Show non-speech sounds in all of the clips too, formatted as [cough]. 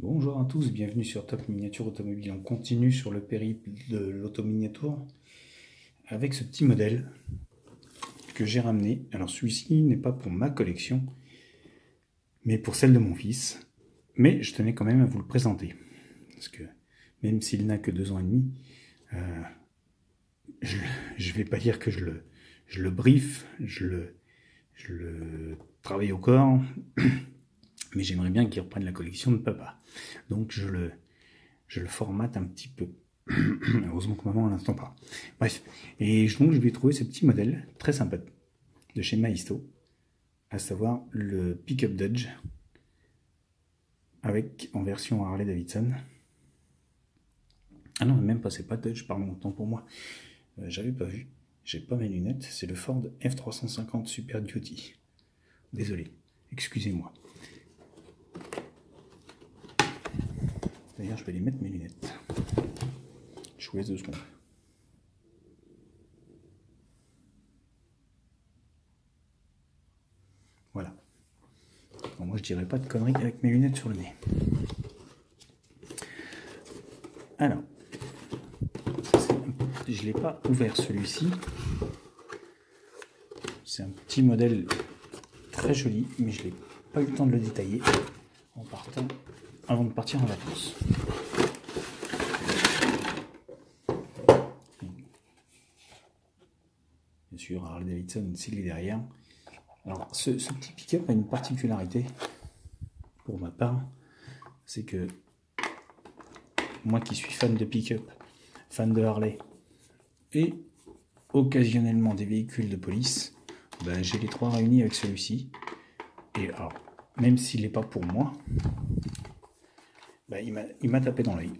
Bonjour à tous, bienvenue sur Top Miniature Automobile. On continue sur le périple de l'autominiature avec ce petit modèle que j'ai ramené. Alors celui-ci n'est pas pour ma collection, mais pour celle de mon fils. Mais je tenais quand même à vous le présenter. Parce que même s'il n'a que deux ans et demi, euh, je ne vais pas dire que je le, je le brief, je le, je le travaille au corps. Mais j'aimerais bien qu'il reprenne la collection de papa. Donc je le, je formate un petit peu. [clears throat] Heureusement que maman à l'instant pas. Bref, et donc je lui ai trouvé ce petit modèle très sympa de chez Maisto, à savoir le Pickup Dodge, avec en version Harley Davidson. Ah non, même pas, c'est pas Dodge, pardon, autant pour moi. Euh, j'avais pas vu, j'ai pas mes lunettes, c'est le Ford F350 Super Duty. Désolé, excusez-moi. D'ailleurs, je vais les mettre mes lunettes. Je vous laisse deux secondes. Voilà. moi, je dirais pas de conneries avec mes lunettes sur le nez. Alors, je ne l'ai pas ouvert celui-ci. C'est un petit modèle très joli, mais je n'ai pas eu le temps de le détailler en partant avant de partir en vacances. Bien sûr, Harley Davidson, c'est derrière. Alors, ce, petit pick-up a une particularité, pour ma part, c'est que moi qui suis fan de pick-up, fan de Harley, et occasionnellement des véhicules de police, ben, j'ai les trois réunis avec celui-ci. Et alors, même s'il n'est pas pour moi, bah, il m'a tapé dans l'œil.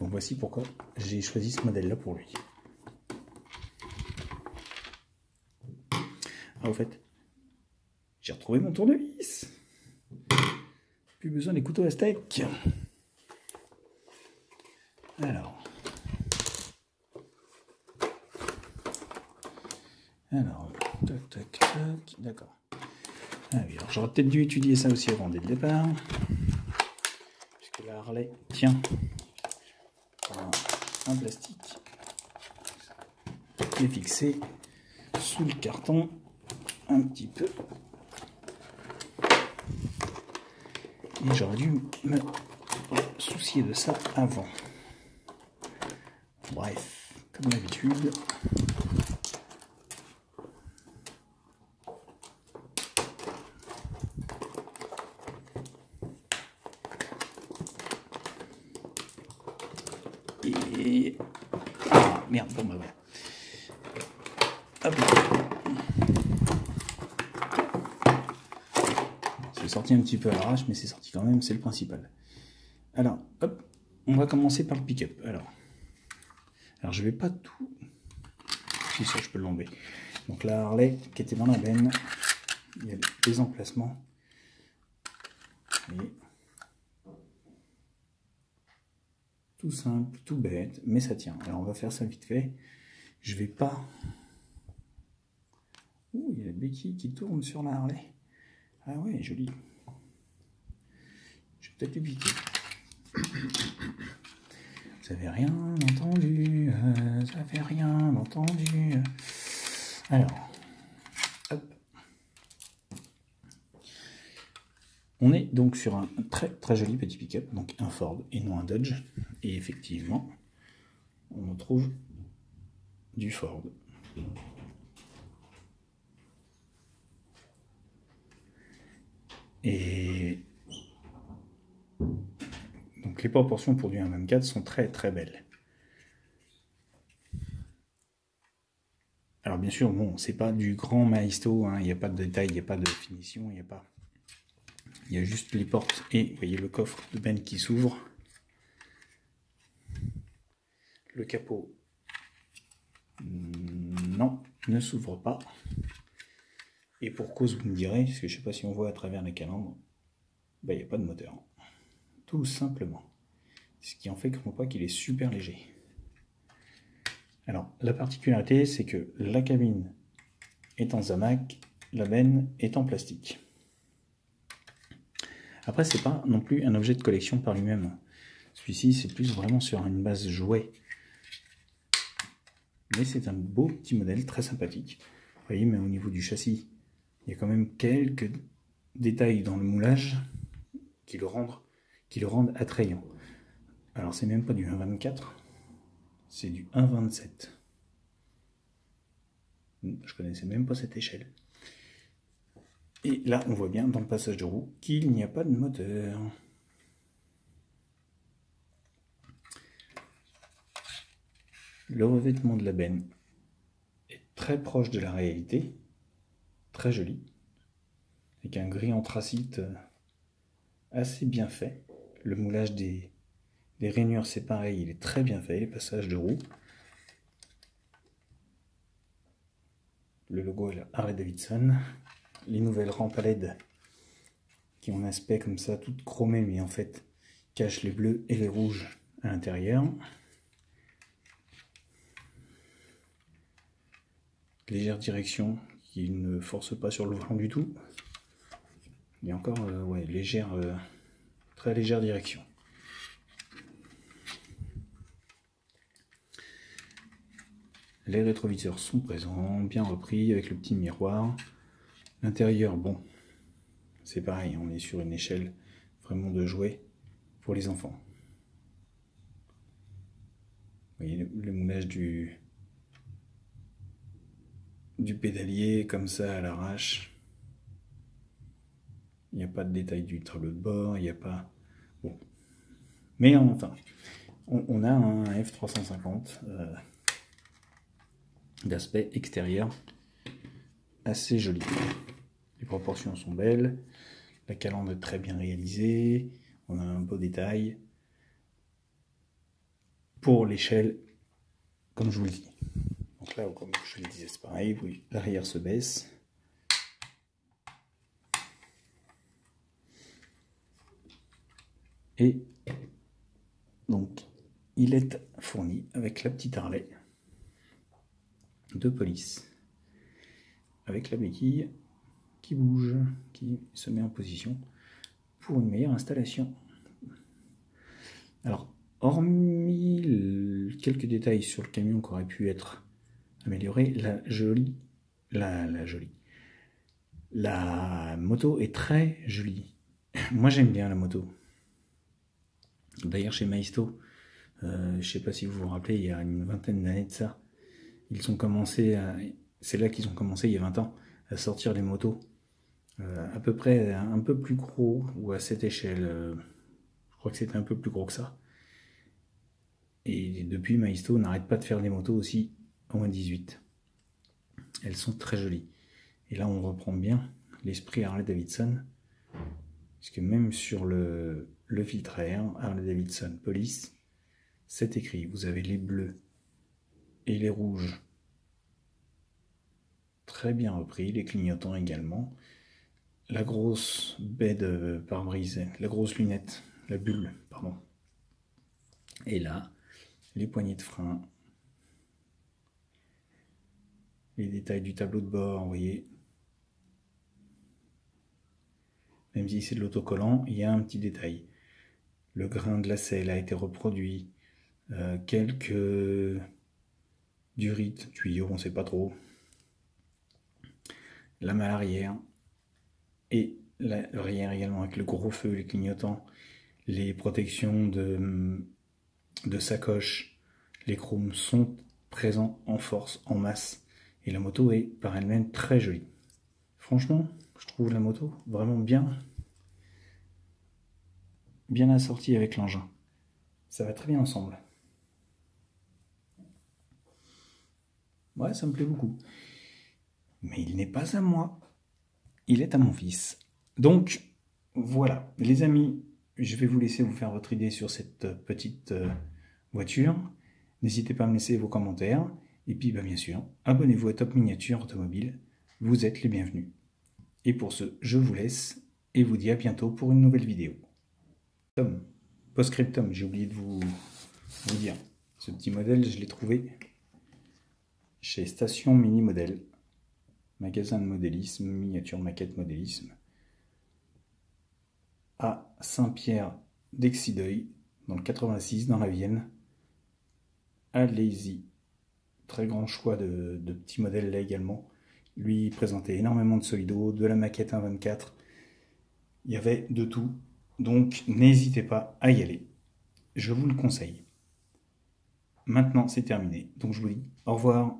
Donc voici pourquoi j'ai choisi ce modèle-là pour lui. Ah, au fait, j'ai retrouvé mon tournevis. Plus besoin des couteaux à steak. Alors. Alors, tac, tac, tac, d'accord. Ah alors j'aurais peut-être dû étudier ça aussi avant dès le départ tient un, plastique est fixé sous le carton un petit peu. Et j'aurais dû me soucier de ça avant. Bref, comme d'habitude. Ah, merde, bon, bah C'est sorti un petit peu à l'arrache, mais c'est sorti quand même, c'est le principal. Alors, hop, on va commencer par le pick-up. Alors, alors, je vais pas tout... Si ça, je peux l'enlever. Donc la Harley qui était dans la benne, il y a des emplacements. Et Simple, tout bête, mais ça tient. Alors on va faire ça vite fait. Je vais pas... Ouh, il y a la béquille qui tourne sur la Harley. Ah ouais, joli. Je vais peut-être éviter. Vous avez rien entendu, euh, ça fait rien entendu. Alors, On est donc sur un très très joli petit pick-up, donc un Ford et non un Dodge. Et effectivement, on trouve du Ford. Et donc les proportions pour du 1.24 sont très très belles. Alors bien sûr, bon, c'est pas du grand Maisto, hein, il n'y a pas de détails, il n'y a pas de finition, il n'y a pas il y a juste les portes et vous voyez le coffre de Ben qui s'ouvre. Le capot, non, ne s'ouvre pas. Et pour cause, vous me direz, parce que je ne sais pas si on voit à travers les calandres, ben, il n'y a pas de moteur. Tout simplement. Ce qui en fait qu'on voit qu'il est super léger. Alors, la particularité, c'est que la cabine est en zamac, la benne est en plastique. Après, c'est pas non plus un objet de collection par lui-même. Celui-ci, c'est plus vraiment sur une base jouet. Mais c'est un beau petit modèle, très sympathique. Vous voyez, mais au niveau du châssis, il y a quand même quelques détails dans le moulage qui le rendent, qui le rendent attrayant. Alors, c'est même pas du 1,24, c'est du 1,27. Je connaissais même pas cette échelle. Et là, on voit bien dans le passage de roue qu'il n'y a pas de moteur. Le revêtement de la benne est très proche de la réalité, très joli, avec un gris anthracite euh, assez bien fait. Le moulage des, rainures, c'est pareil, il est très bien fait, les passages de roue. Le logo est Harley Davidson. Les nouvelles rampes à LED qui ont un aspect comme ça, toutes chromées, mais en fait cachent les bleus et les rouges à l'intérieur. Légère direction qui ne force pas sur le volant du tout. Et encore, euh, ouais, légère, euh, très légère direction. Les rétroviseurs sont présents, bien repris avec le petit miroir. L'intérieur, bon, c'est pareil, on est sur une échelle vraiment de jouet pour les enfants. Vous voyez le moulage du, du pédalier comme ça à l'arrache. Il n'y a pas de détail du tableau de bord, il n'y a pas... Bon. Mais enfin, on, a un F350 euh, d'aspect extérieur assez joli. Les proportions sont belles, la calandre est très bien réalisée, on a un beau détail. Pour l'échelle, comme je vous le dis. Donc là, comme je le disais, c'est pareil, oui, l'arrière se baisse. Et donc, il est fourni avec la petite Harley de police, avec la béquille qui bouge, qui se met en position pour une meilleure installation. Alors, hormis quelques détails sur le camion qui auraient pu être améliorer la jolie, la, jolie. La moto est très jolie. [laughs] Moi j'aime bien la moto. D'ailleurs chez Maisto, euh, je sais pas si vous vous rappelez, il y a une vingtaine d'années de ça, ils ont commencé à, c'est là qu'ils ont commencé il y a 20 ans à sortir les motos euh, à peu près un peu plus gros ou à cette échelle. Euh, je crois que c'était un peu plus gros que ça. Et depuis Maisto n'arrête pas de faire des motos aussi au moins 18. Elles sont très jolies. Et là, on reprend bien l'esprit Harley Davidson. Puisque même sur le, le filtre air, Harley Davidson Police, c'est écrit. Vous avez les bleus et les rouges. Très bien repris, les clignotants également. La grosse baie de pare-brise, la grosse lunette, la bulle, pardon. Et là, les poignées de frein les détails du tableau de bord, vous voyez. Même si c'est de l'autocollant, il y a un petit détail. Le grain de la selle a été reproduit. Euh, quelques durites, tuyaux, on ne sait pas trop. La malle arrière. Et l'arrière également avec le gros feu, les clignotants. Les protections de, de sacoche. Les chromes sont présents en force, en masse. Et la moto est par elle-même très jolie. Franchement, je trouve la moto vraiment bien, bien assortie avec l'engin. Ça va très bien ensemble. Ouais, ça me plaît beaucoup. Mais il n'est pas à moi. Il est à mon fils. Donc, voilà. Les amis, je vais vous laisser vous faire votre idée sur cette petite euh, voiture. N'hésitez pas à me laisser vos commentaires. Et puis, bah, bien sûr, abonnez-vous à Top Miniature Automobile. Vous êtes les bienvenus. Et pour ce, je vous laisse et vous dis à bientôt pour une nouvelle vidéo. Tom, post-scriptum, j'ai oublié de vous, vous dire. Ce petit modèle, je l'ai trouvé chez Station Mini Modèle, magasin de modélisme, miniature maquette modélisme. à Saint-Pierre d'Exideuil, dans le 86, dans la Vienne. Allez-y. Très grand choix de, petits modèles là également. Lui, présentait énormément de Solido, de la maquette 1.24. Il y avait de tout. Donc, n'hésitez pas à y aller. Je vous le conseille. Maintenant, c'est terminé. Donc, je vous dis au revoir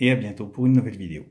et à bientôt pour une nouvelle vidéo.